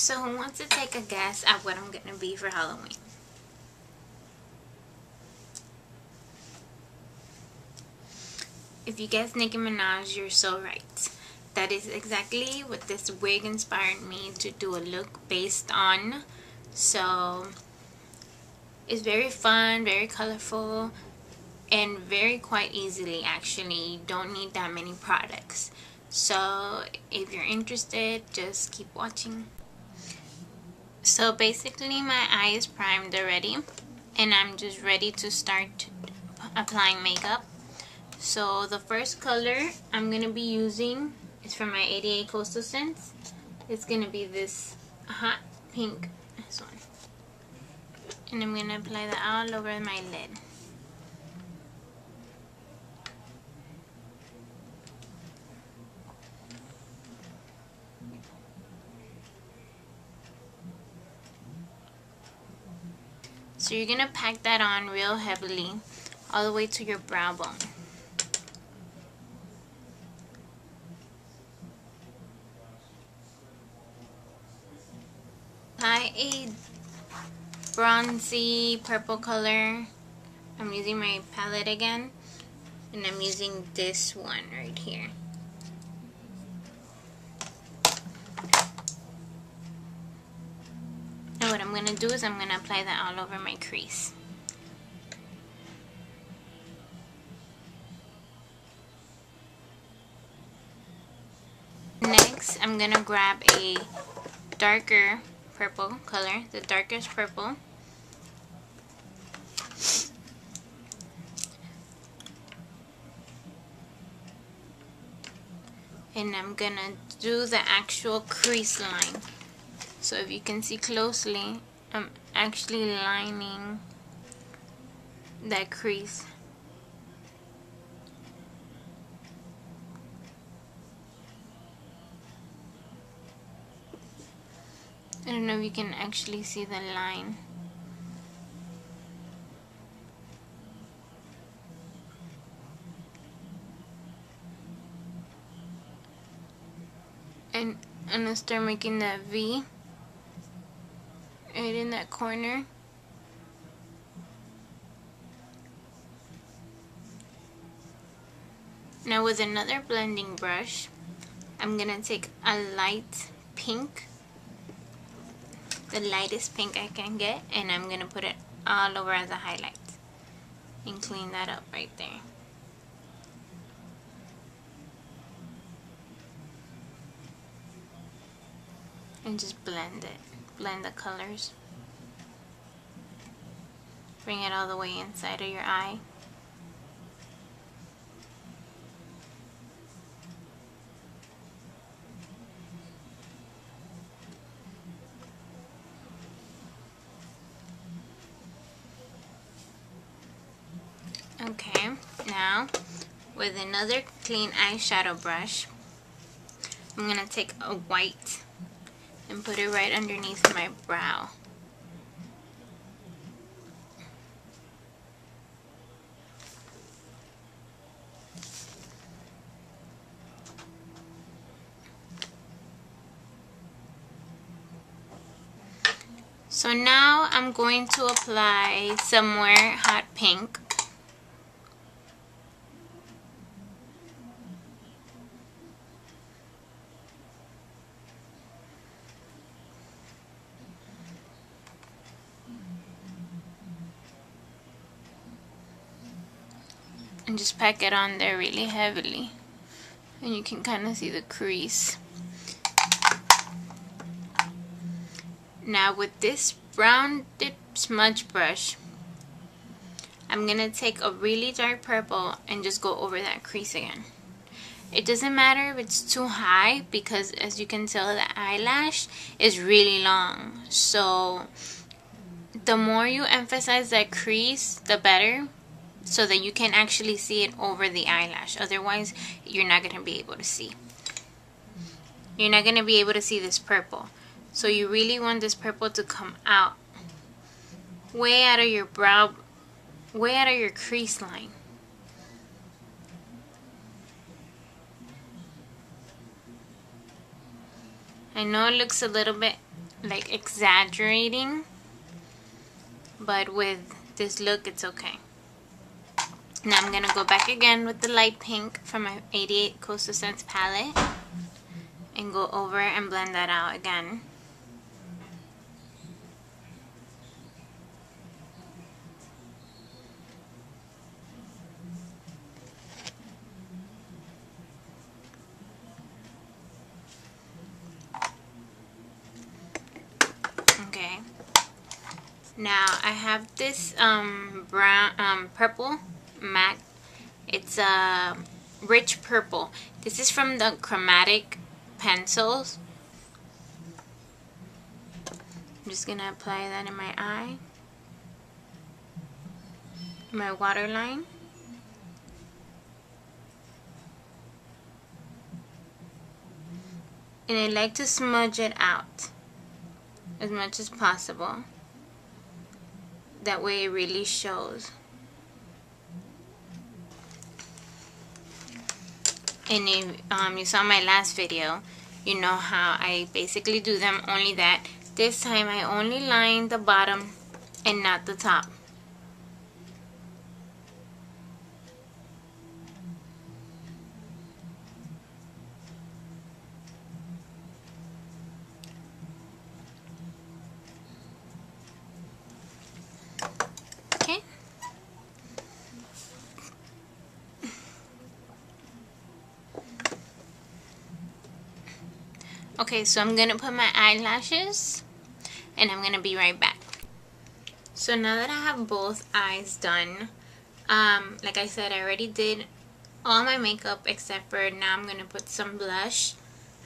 So who wants to take a guess at what I'm going to be for Halloween? If you guess Nicki Minaj, you're so right. That is exactly what this wig inspired me to do a look based on. So it's very fun, very colorful, and very quite easily actually. You don't need that many products. So if you're interested, just keep watching. So basically my eye is primed already and I'm just ready to start applying makeup. So the first color I'm going to be using is from my 88 Coastal Scents. It's going to be this hot pink this one. And I'm going to apply that all over my lid. So you're going to pack that on real heavily all the way to your brow bone. Apply a bronzy purple color. I'm using my palette again and I'm using this one right here. And what I'm going to do is I'm going to apply that all over my crease. Next, I'm going to grab a darker purple color, the darkest purple. And I'm going to do the actual crease line. So if you can see closely, I'm actually lining that crease. I don't know if you can actually see the line. And I'm gonna start making that V right in that corner. Now with another blending brush, I'm gonna take a light pink, the lightest pink I can get, and I'm gonna put it all over as a highlight and clean that up right there. And just blend it blend the colors. Bring it all the way inside of your eye. Okay, now with another clean eyeshadow brush, I'm going to take a white and put it right underneath my brow. So now I'm going to apply somewhere hot pink and just pack it on there really heavily. And you can kind of see the crease. Now with this brown dip smudge brush I'm gonna take a really dark purple and just go over that crease again. It doesn't matter if it's too high because as you can tell the eyelash is really long. So the more you emphasize that crease the better so that you can actually see it over the eyelash. Otherwise, you're not going to be able to see. You're not going to be able to see this purple. So you really want this purple to come out way out of your brow, way out of your crease line. I know it looks a little bit like exaggerating but with this look it's okay now I'm gonna go back again with the light pink from my 88 Coastal Scents palette and go over and blend that out again Okay. Now I have this um, brown, um, purple matte. It's a uh, rich purple. This is from the Chromatic pencils. I'm just gonna apply that in my eye, my waterline. And I like to smudge it out as much as possible that way it really shows and if um, you saw my last video you know how I basically do them only that this time I only line the bottom and not the top Okay, so I'm going to put my eyelashes and I'm going to be right back. So now that I have both eyes done, um, like I said, I already did all my makeup except for now I'm going to put some blush.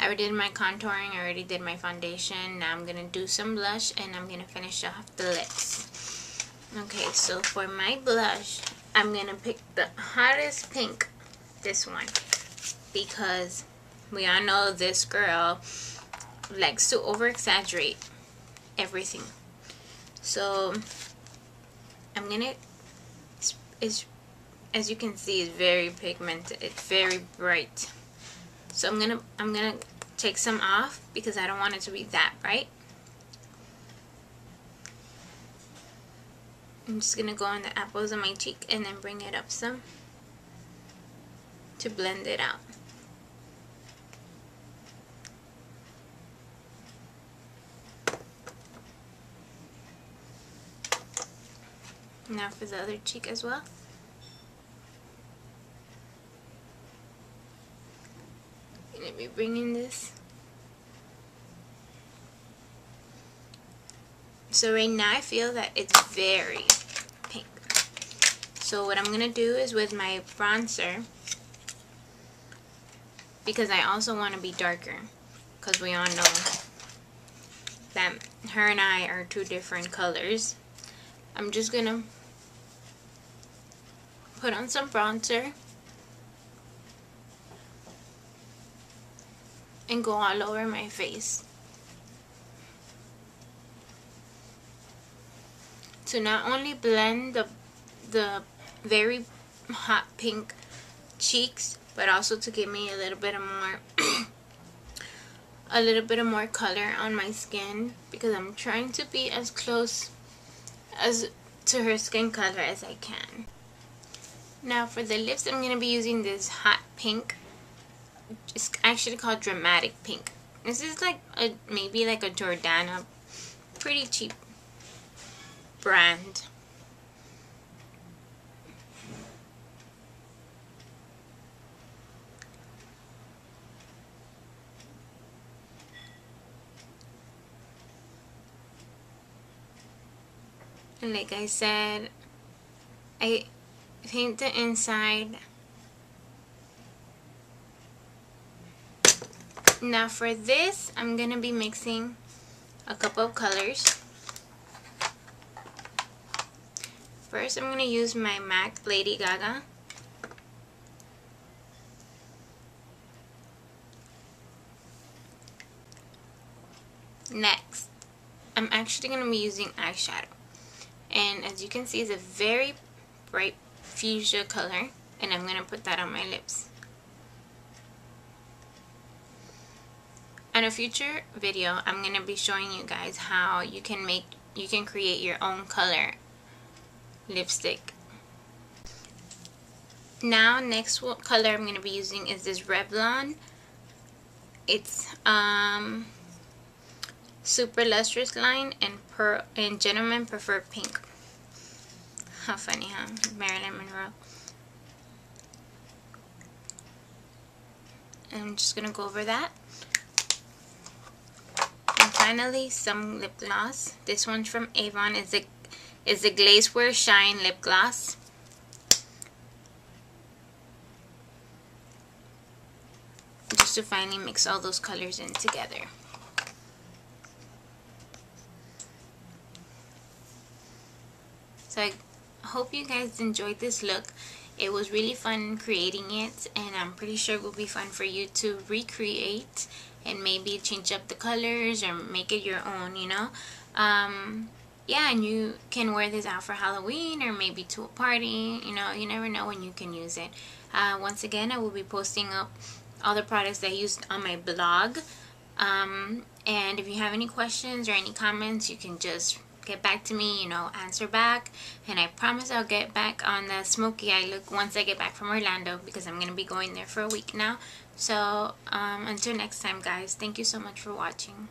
I already did my contouring, I already did my foundation. Now I'm going to do some blush and I'm going to finish off the lips. Okay, so for my blush, I'm going to pick the hottest pink, this one, because we all know this girl likes to over exaggerate everything. So I'm gonna it's, as you can see it's very pigmented it's very bright. So I'm gonna I'm gonna take some off because I don't want it to be that bright. I'm just gonna go on the apples of my cheek and then bring it up some to blend it out Now for the other cheek as well. Gonna be bringing this. So right now I feel that it's very pink. So what I'm going to do is with my bronzer, because I also want to be darker, because we all know that her and I are two different colors. I'm just going to put on some bronzer and go all over my face. To not only blend the, the very hot pink cheeks, but also to give me a little bit of more a little bit of more color on my skin because I'm trying to be as close as to her skin color as I can. Now for the lips, I'm going to be using this hot pink. It's actually called Dramatic Pink. This is like a maybe like a Jordana, pretty cheap brand. And like I said, I paint the inside. Now for this, I'm going to be mixing a couple of colors. First, I'm going to use my MAC Lady Gaga. Next, I'm actually going to be using eyeshadow. And as you can see, it's a very bright fuchsia color and I'm going to put that on my lips. in a future video I'm gonna be showing you guys how you can make you can create your own color lipstick. Now next color I'm gonna be using is this Revlon. It's um super lustrous line and per and gentlemen prefer pink how funny huh? Marilyn Monroe. I'm just gonna go over that. And finally some lip gloss. This one's from Avon. Is the is the Glazewear Shine lip gloss. Just to finally mix all those colors in together. So I hope you guys enjoyed this look it was really fun creating it and I'm pretty sure it will be fun for you to recreate and maybe change up the colors or make it your own, you know. Um, yeah, and you can wear this out for Halloween or maybe to a party, you know, you never know when you can use it. Uh, once again, I will be posting up all the products that I used on my blog. Um, and if you have any questions or any comments, you can just get back to me, you know, answer back. And I promise I'll get back on the smoky eye look once I get back from Orlando because I'm going to be going there for a week now. So um, until next time guys, thank you so much for watching.